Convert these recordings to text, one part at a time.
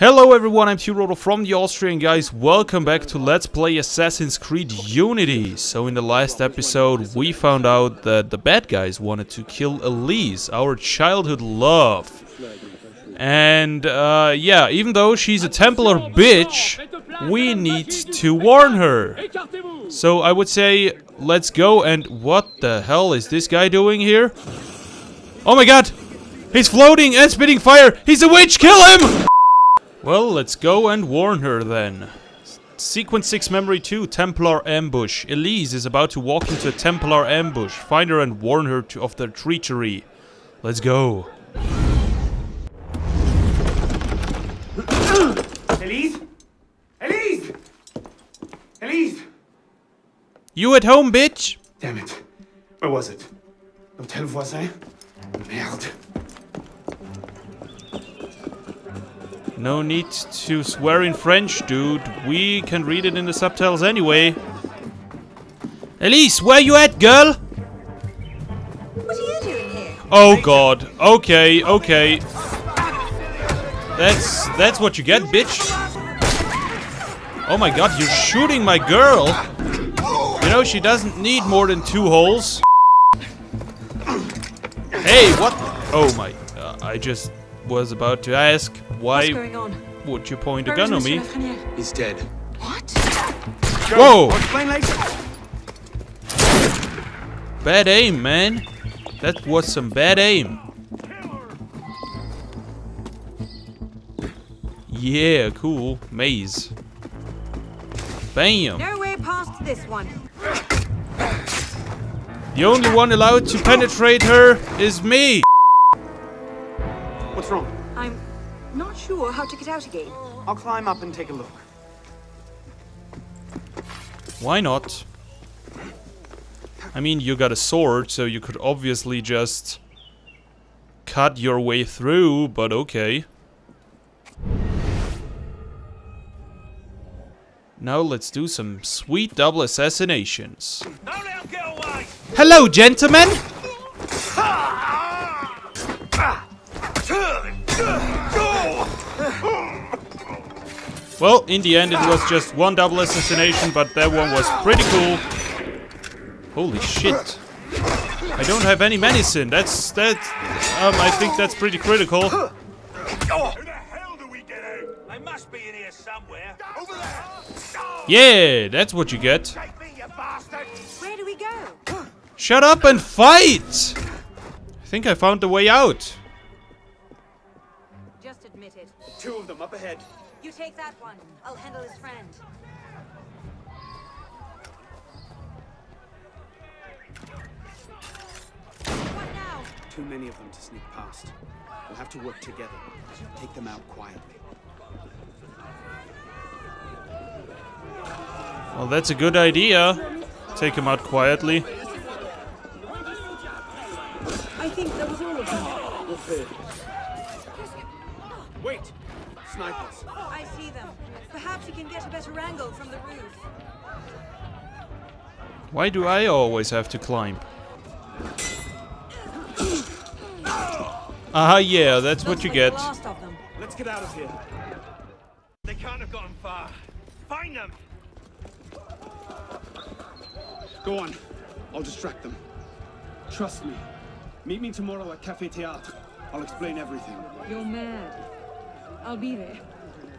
Hello everyone, I'm TeaRoller from the Austrian guys. Welcome back to Let's Play Assassin's Creed Unity. So in the last episode we found out that the bad guys wanted to kill Elise, our childhood love. And uh, yeah, even though she's a Templar bitch, we need to warn her. So I would say, let's go and what the hell is this guy doing here? Oh my god! He's floating and spitting fire! He's a witch! Kill him! Well, let's go and warn her then. Sequence 6 Memory 2, Templar Ambush. Elise is about to walk into a Templar ambush. Find her and warn her to, of their treachery. Let's go. Elise? Elise! Elise! You at home, bitch? Damn it. Where was it? Hotel Voisin? Merde. No need to swear in French, dude. We can read it in the subtitles anyway. Elise, where you at, girl? What are you doing here? Oh god. Okay, okay. That's that's what you get, bitch. Oh my god, you're shooting my girl. You know, she doesn't need more than two holes. Hey, what? Oh my. Uh, I just was about to ask why What's going on? would you point a gun is on me? He's dead. What? Whoa! I'll explain later. Bad aim, man. That was some bad aim. Yeah, cool. Maze. Bam. No way past this one. The only one allowed to penetrate her is me. What's wrong? I'm not sure how to get out again. I'll climb up and take a look. Why not? I mean, you got a sword, so you could obviously just cut your way through, but okay. Now let's do some sweet double assassinations. Hello, gentlemen! Well, in the end it was just one double assassination, but that one was pretty cool. Holy shit. I don't have any medicine. That's that um I think that's pretty critical. Who the hell do we get out? They must be in here somewhere. Over there! Yeah, that's what you get. Me, you! Where do we go? Shut up and fight! I think I found the way out. Just admit it. Two of them up ahead. You take that one. I'll handle his friend. What now? Too many of them to sneak past. We'll have to work together. Take them out quietly. Well, that's a good idea. Take him out quietly. I think that was all of them. Can get a better angle from the roof. Why do I always have to climb? Aha, yeah, that's what you get. the last of them. Let's get out of here. They can't have gotten far. Find them! Go on. I'll distract them. Trust me. Meet me tomorrow at Café Théâtre. I'll explain everything. You're mad. I'll be there.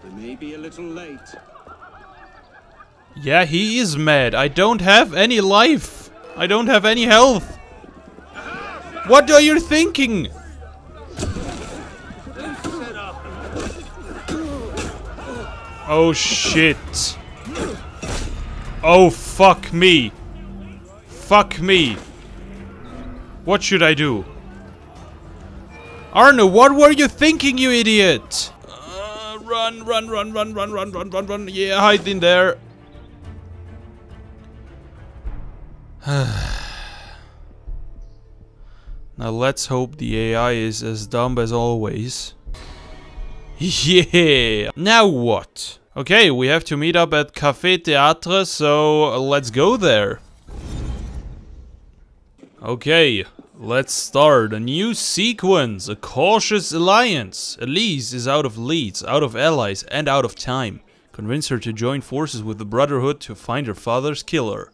I may be a little late. Yeah, he is mad. I don't have any life. I don't have any health. What are you thinking? Oh shit. Oh fuck me. Fuck me. What should I do? Arno, what were you thinking, you idiot? Uh, run, run, run, run, run, run, run, run, run. Yeah, hide in there. now let's hope the AI is as dumb as always. Yeah! Now what? Okay, we have to meet up at Café Théâtre, so let's go there. Okay, Let's start a new sequence, a cautious alliance. Elise is out of leads, out of allies, and out of time. Convince her to join forces with the Brotherhood to find her father's killer.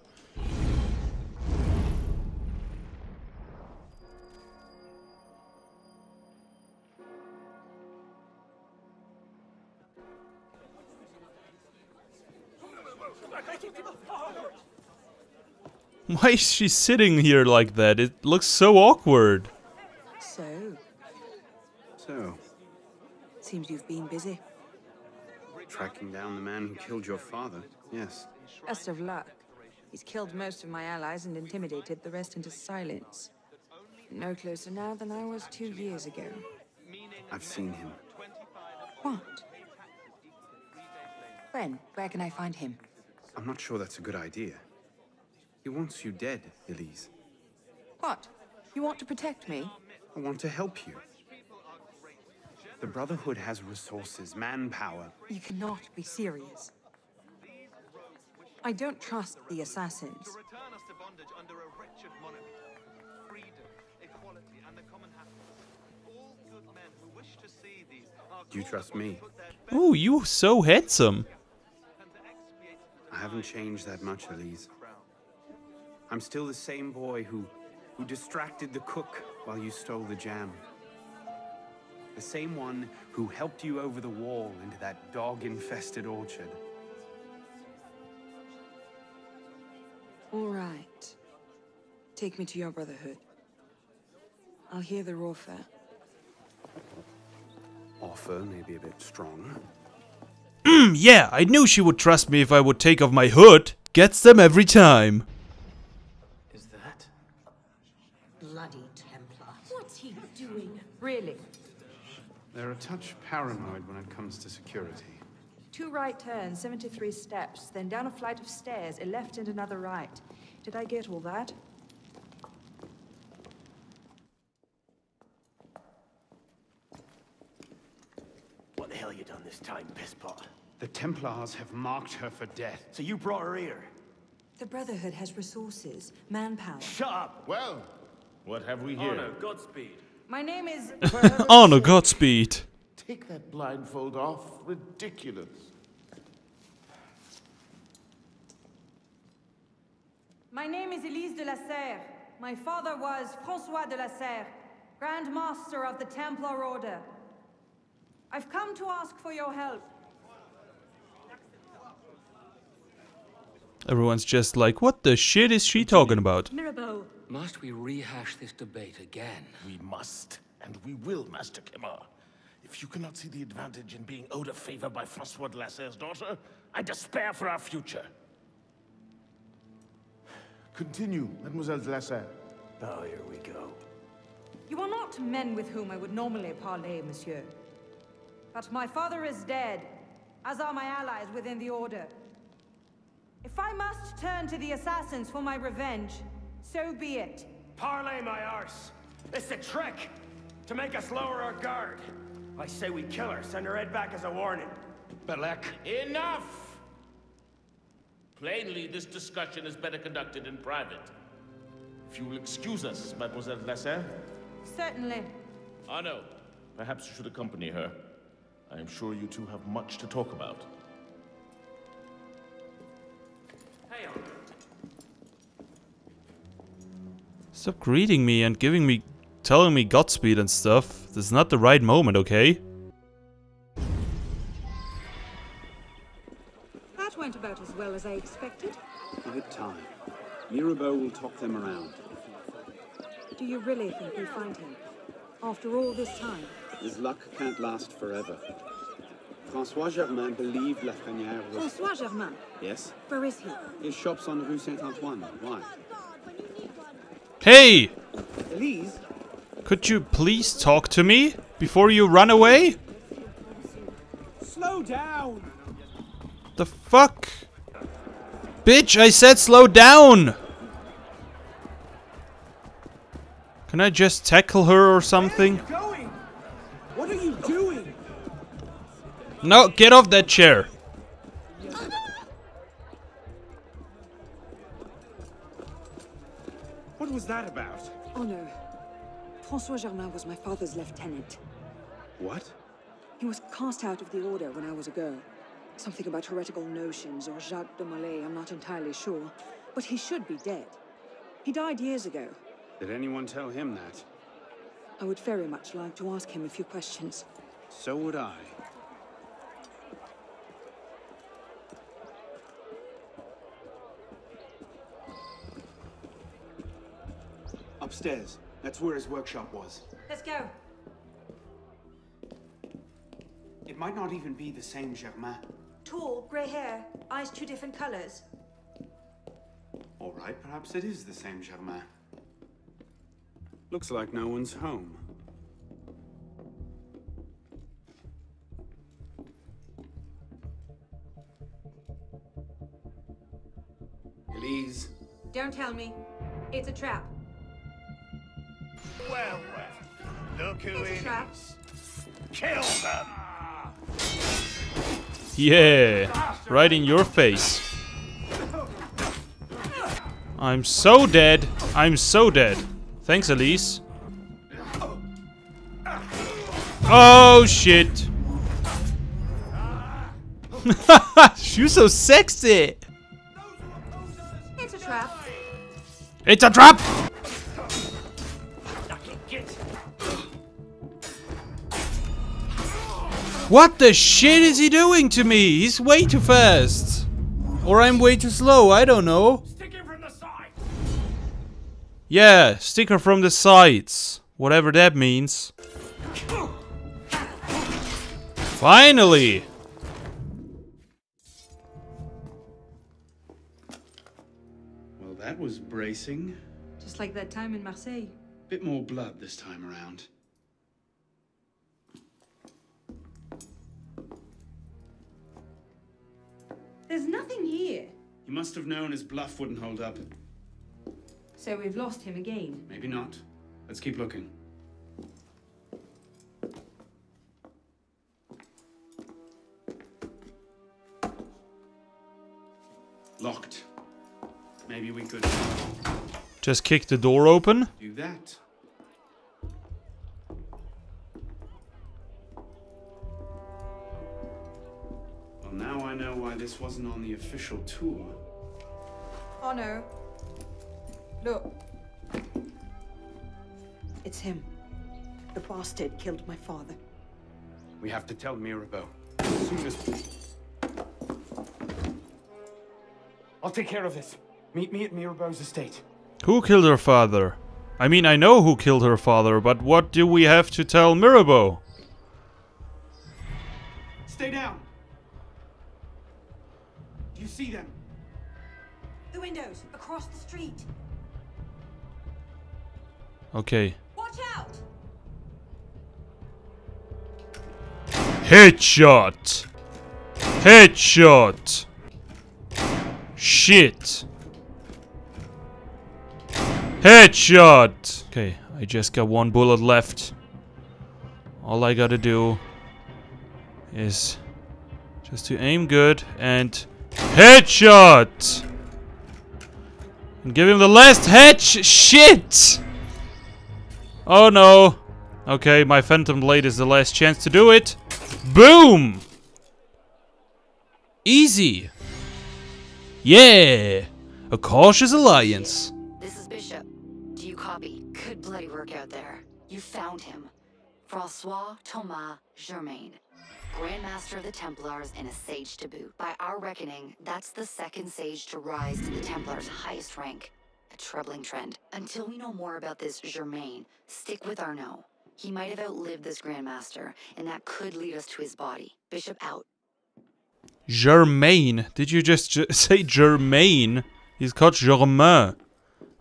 Why is she sitting here like that? It looks so awkward. So, So, seems you've been busy. tracking down the man who killed your father. Yes. Best of luck. He's killed most of my allies and intimidated the rest into silence. No closer now than I was two years ago. I've seen him. What? When? Where can I find him? I'm not sure that's a good idea. He wants you dead, Elise. What? You want to protect me? I want to help you. The Brotherhood has resources, manpower. You cannot be serious. I don't trust the assassins. return us to bondage under a wretched monarchy. Freedom, equality, and the common happiness. All good men who wish to see these are Do you trust me? put their best Oh, you so handsome. Haven't changed that much, Elise. I'm still the same boy who, who distracted the cook while you stole the jam. The same one who helped you over the wall into that dog-infested orchard. All right. Take me to your brotherhood. I'll hear their offer. Offer may be a bit strong. Yeah, I knew she would trust me if I would take off my hood. Gets them every time. Is that? Bloody Templar. What's he doing? Really? They're a touch paranoid when it comes to security. Two right turns, 73 steps, then down a flight of stairs, a left and another right. Did I get all that? What the hell you done this time, pisspot? The Templars have marked her for death. So you brought her here? The Brotherhood has resources, manpower. Shut up! Well, what have we Oh here? no, Godspeed. My name is. Oh no, Godspeed. Take that blindfold off. Ridiculous. My name is Elise de la Serre. My father was Francois de la Serre, Grand Master of the Templar Order. I've come to ask for your help. Everyone's just like, what the shit is she talking about? Mirabeau. Must we rehash this debate again? We must, and we will, Master Quemar. If you cannot see the advantage in being owed a favor by Francois de la Serre's daughter, I despair for our future. Continue, Mademoiselle de la Serre. Oh, ah, here we go. You are not men with whom I would normally parley, monsieur. But my father is dead, as are my allies within the Order. If I must turn to the assassins for my revenge, so be it. Parley my arse. It's a trick to make us lower our guard. I say we kill her, send her head back as a warning. Bellec. Enough! Plainly, this discussion is better conducted in private. If you will excuse us, Mademoiselle de la Serre. Certainly. Ah, Arno, perhaps you should accompany her. I am sure you two have much to talk about. Stop greeting me and giving me, telling me Godspeed and stuff. This is not the right moment, okay? That went about as well as I expected. Give it time. Mirabeau will talk them around. Do you really think we'll find him? After all this time? His luck can't last forever. Francois Germain believed Lafreniere was... François Germain, Yes? where is he? His shop's on Rue Saint-Antoine. Why? Hey! Elise? Could you please talk to me before you run away? Slow down! The fuck? Bitch, I said slow down! Can I just tackle her or something? No, get off that chair. What was that about? Honor. Francois Germain was my father's lieutenant. What? He was cast out of the order when I was a girl. Something about heretical notions or Jacques de Molay, I'm not entirely sure. But he should be dead. He died years ago. Did anyone tell him that? I would very much like to ask him a few questions. So would I. Upstairs. That's where his workshop was. Let's go. It might not even be the same Germain. Tall, grey hair, eyes two different colors. All right, perhaps it is the same Germain. Looks like no one's home. Elise, Don't tell me. It's a trap. Well, well. Look who It's a it trap. is. Kill them! Yeah, right in your face. I'm so dead. I'm so dead. Thanks, Elise. Oh shit. She's so sexy. It's a trap. It's a trap. What the shit is he doing to me? He's way too fast. Or I'm way too slow, I don't know. Yeah, sticker from the sides. Whatever that means. Finally! well, that was bracing. Just like that time in Marseille. Bit more blood this time around. There's nothing here. He must have known his bluff wouldn't hold up. So we've lost him again. Maybe not. Let's keep looking. Locked. Maybe we could Just kick the door open. do that. Wasn't on the official tour. Oh no. Look. It's him. The bastard killed my father. We have to tell Mirabeau. As soon as... I'll take care of this. Meet me at Mirabeau's estate. Who killed her father? I mean, I know who killed her father, but what do we have to tell Mirabeau? See them? The windows across the street. Okay. Watch out! Headshot! Headshot! Shit! Headshot! Okay, I just got one bullet left. All I gotta do is just to aim good and headshot! Give him the last head shit! Oh no. Okay, my Phantom Blade is the last chance to do it. Boom! Easy. Yeah! A cautious alliance. This is Bishop. Do you copy? Good bloody work out there. You found him. Francois Thomas Germain. Grandmaster of the Templars and a sage to boot. By our reckoning, that's the second sage to rise to the Templars' highest rank. A troubling trend. Until we know more about this Germain, stick with Arno. He might have outlived this Grandmaster, and that could lead us to his body. Bishop out. Germain. Did you just ju- say Germain? He's called Germain.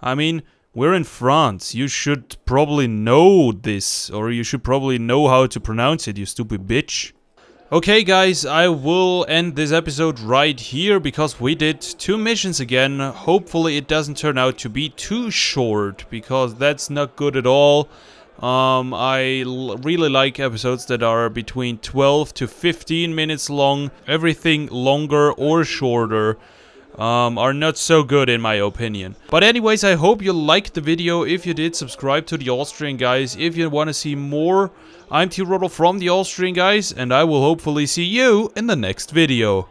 I mean, we're in France. You should probably know this, or you should probably know how to pronounce it, you stupid bitch. Okay, guys, I will end this episode right here because we did two missions again. Hopefully, it doesn't turn out to be too short because that's not good at all. Um, I really like episodes that are between 12 to 15 minutes long. Everything longer or shorter um, are not so good in my opinion. But anyways, I hope you liked the video. If you did, subscribe to the Austrian guys. If you want to see more, I'm TeaRoller from the Austrian guys, and I will hopefully see you in the next video.